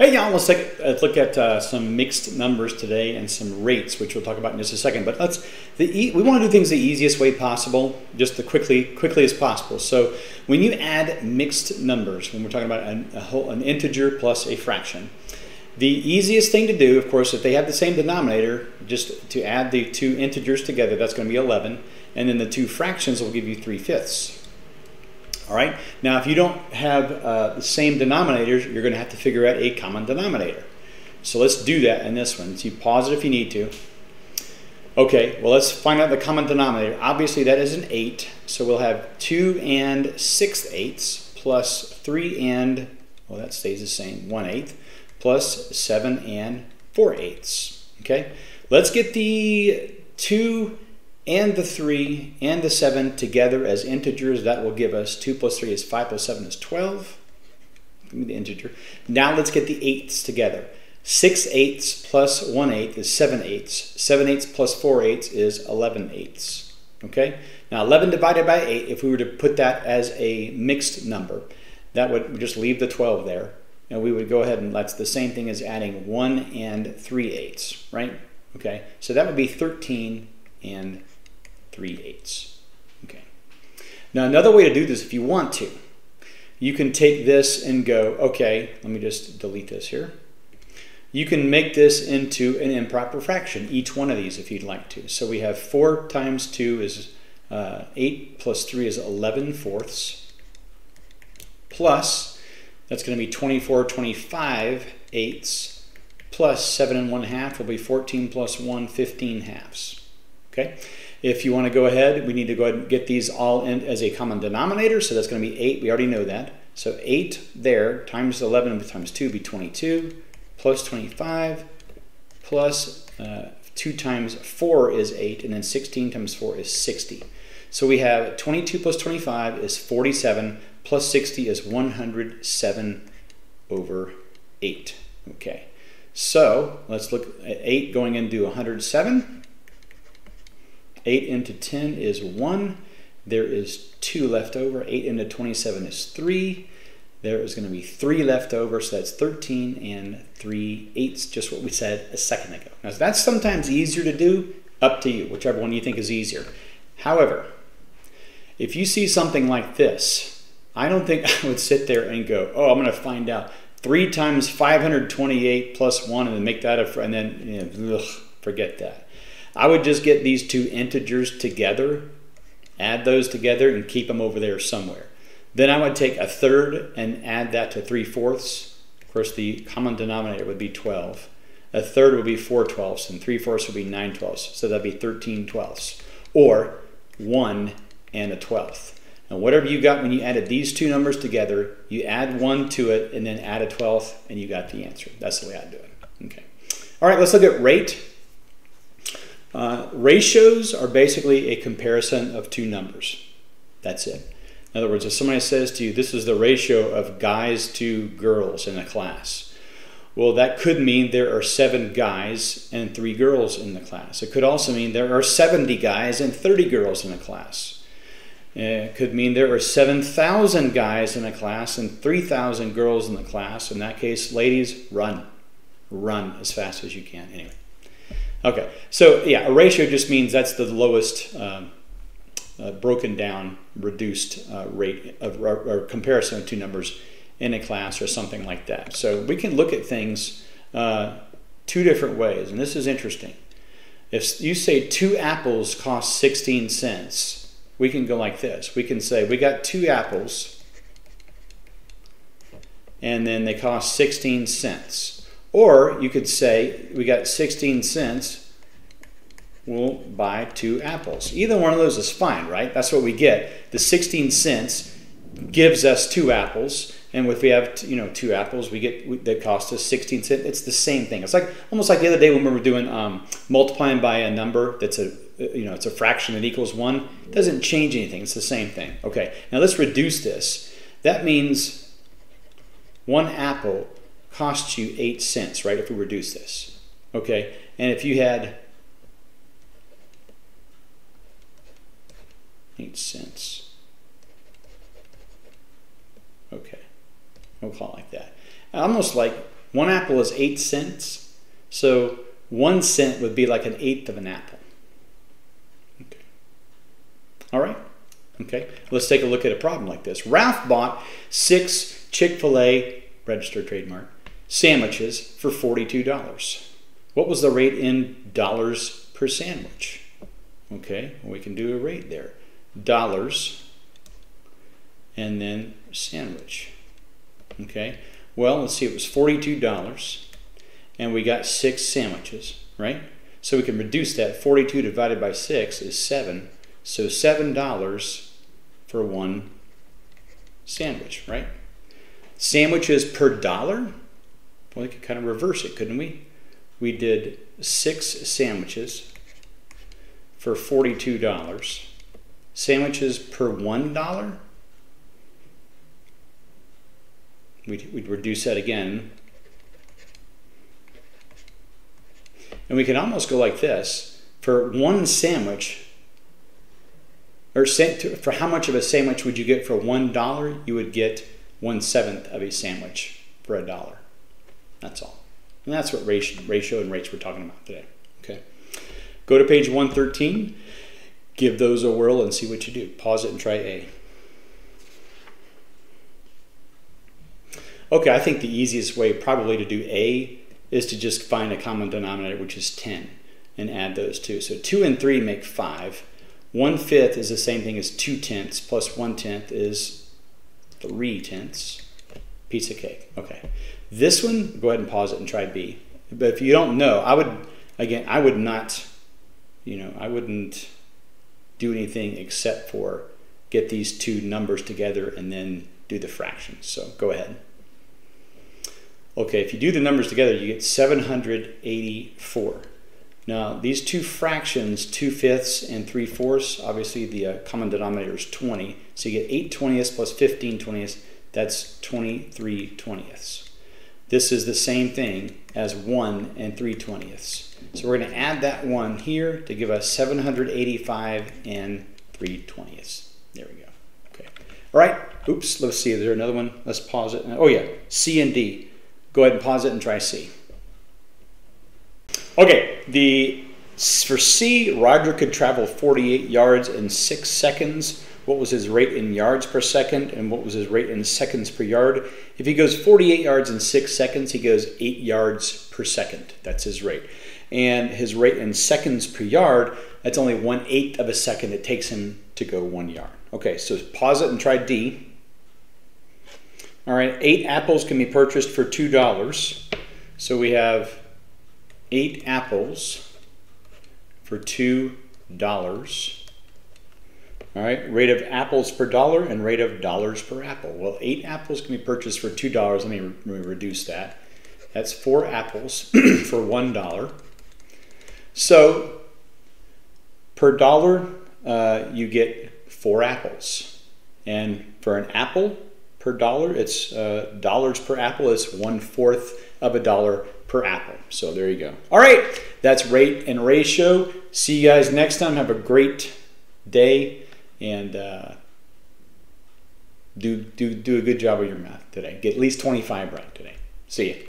Hey, y'all, let's take look at uh, some mixed numbers today and some rates, which we'll talk about in just a second. But let's the e we want to do things the easiest way possible, just the quickly quickly as possible. So when you add mixed numbers, when we're talking about an, a whole, an integer plus a fraction, the easiest thing to do, of course, if they have the same denominator, just to add the two integers together, that's going to be 11, and then the two fractions will give you 3 fifths. All right. Now, if you don't have uh, the same denominators, you're going to have to figure out a common denominator. So let's do that in this one. So you pause it if you need to. Okay, well, let's find out the common denominator. Obviously, that is an 8. So we'll have 2 and 6 eighths plus 3 and, well, that stays the same, 1 eighth, plus 7 and 4 eighths. Okay, let's get the 2 and the 3 and the 7 together as integers. That will give us 2 plus 3 is 5 plus 7 is 12. Give me the integer. Now let's get the eighths together. 6 eighths plus 1 eighth is 7 eighths. 7 eighths plus 4 eighths is 11 eighths. Okay? Now 11 divided by 8, if we were to put that as a mixed number, that would just leave the 12 there. And we would go ahead and that's the same thing as adding 1 and 3 eighths, right? Okay, so that would be 13 and 3 eighths. Okay. Now another way to do this if you want to, you can take this and go, okay, let me just delete this here. You can make this into an improper fraction, each one of these if you'd like to. So we have 4 times 2 is uh, 8 plus 3 is 11 fourths, plus, that's going to be 24 25 eighths, plus 7 and 1 half will be 14 plus 1, 15 halves. Okay? If you want to go ahead, we need to go ahead and get these all in as a common denominator. So that's going to be 8. We already know that. So 8 there times 11 times 2 would be 22 plus 25 plus, uh, 2 times 4 is 8 and then 16 times 4 is 60. So we have 22 plus 25 is 47 plus 60 is 107 over 8. Okay, so let's look at 8 going into 107. 8 into 10 is 1. There is 2 left over. 8 into 27 is 3. There is going to be 3 left over, so that's 13 and 3 eighths, just what we said a second ago. Now, that's sometimes easier to do, up to you, whichever one you think is easier. However, if you see something like this, I don't think I would sit there and go, oh, I'm going to find out 3 times 528 plus 1 and then make that a, and then, you know, ugh, forget that. I would just get these two integers together, add those together, and keep them over there somewhere. Then I would take a third and add that to 3 fourths. Of course, the common denominator would be 12. A third would be 4 twelfths, and 3 fourths would be 9 twelfths. So that'd be 13 twelfths. Or 1 and a twelfth. And whatever you got when you added these two numbers together, you add 1 to it and then add a twelfth, and you got the answer. That's the way I do it. Okay. All right, let's look at rate. Ratios are basically a comparison of two numbers. That's it. In other words, if somebody says to you, this is the ratio of guys to girls in a class, well, that could mean there are seven guys and three girls in the class. It could also mean there are 70 guys and 30 girls in a class. It could mean there are 7,000 guys in a class and 3,000 girls in the class. In that case, ladies, run. Run as fast as you can. Anyway. Okay, so yeah, a ratio just means that's the lowest um, uh, broken down, reduced uh, rate of or, or, comparison of two numbers in a class or something like that. So we can look at things uh, two different ways, and this is interesting. If you say two apples cost 16 cents, we can go like this. We can say we got two apples, and then they cost 16 cents. Or you could say, we got 16 cents, we'll buy two apples. Either one of those is fine, right? That's what we get. The 16 cents gives us two apples. And if we have, you know, two apples, we get that cost us 16 cents. It's the same thing. It's like almost like the other day when we were doing um, multiplying by a number that's a, you know, it's a fraction that equals one. It doesn't change anything. It's the same thing. Okay. Now let's reduce this. That means one apple costs you 8 cents, right, if we reduce this. Okay, and if you had 8 cents, okay, we'll call it like that. Almost like One apple is eight cents. So one cent would be like an eighth of an apple. Okay. All right. Okay. Let's take a look at a problem like this. Ralph bought six Chick-fil-A registered trademark sandwiches for $42. What was the rate in dollars per sandwich? Okay, we can do a rate there. Dollars and then sandwich. Okay, well, let's see, it was $42 and we got six sandwiches, right? So we can reduce that. 42 divided by 6 is 7. So $7 for one sandwich, right? Sandwiches per dollar? Well, we could kind of reverse it, couldn't we? We did six sandwiches for $42. Sandwiches per $1? We'd, we'd reduce that again. And we can almost go like this. For one sandwich, or for how much of a sandwich would you get for one dollar? You would get one seventh of a sandwich for a dollar. That's all. And that's what ratio, ratio and rates we're talking about today. Okay. Go to page 113, give those a whirl and see what you do. Pause it and try A. Okay, I think the easiest way probably to do A is to just find a common denominator, which is 10, and add those two. So 2 and 3 make 5. 1 fifth is the same thing as 2 tenths, plus 1 tenth is 3 tenths. Piece of cake. Okay. This one, go ahead and pause it and try B. But if you don't know, I would, again, I would not, you know, I wouldn't do anything except for get these two numbers together and then do the fractions. So go ahead. Okay, if you do the numbers together, you get 784. Now, these two fractions, 2 fifths and 3 fourths, obviously the uh, common denominator is 20. So you get 8 twentieths plus 15 twentieths, that's 23 twentieths. This is the same thing as 1 and 3 twentieths. So we're going to add that 1 here to give us 785 and 3 twentieths. There we go. Okay. All right. Oops. Let's see. Is there another one? Let's pause it. Oh, yeah. C and D. Go ahead and pause it and try C. Okay. The For C, Roger could travel 48 yards in 6 seconds what was his rate in yards per second, and what was his rate in seconds per yard. If he goes 48 yards in six seconds, he goes eight yards per second. That's his rate. And his rate in seconds per yard, that's only one eighth of a second it takes him to go one yard. Okay, so pause it and try D. All right, eight apples can be purchased for $2. So we have eight apples for $2. All right, rate of apples per dollar and rate of dollars per apple. Well, eight apples can be purchased for $2. Let me, let me reduce that. That's four apples for $1. So per dollar, uh, you get four apples. And for an apple per dollar, it's uh, dollars per apple is one fourth of a dollar per apple. So there you go. All right, that's rate and ratio. See you guys next time. Have a great day and uh, do, do, do a good job of your math today. Get at least 25 right today. See you.